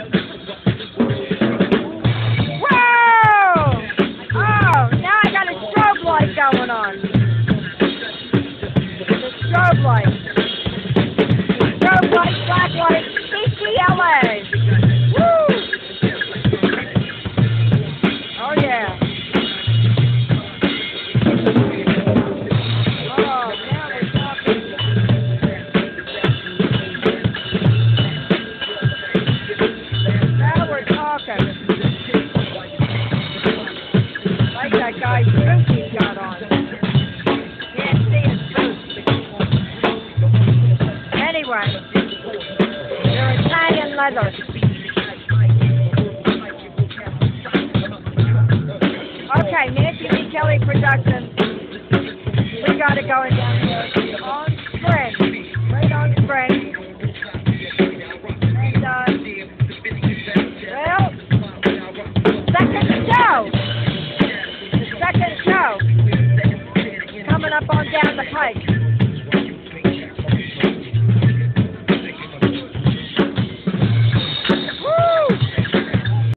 Oh, strobe light going on. The strobe light. Strobe light, black light, CCLA. That guy's boot he got on. Can't see his boot. Anyway, they're Italian leather. Okay, Nancy Lee Kelly Productions. We got it going down here up on down the pike.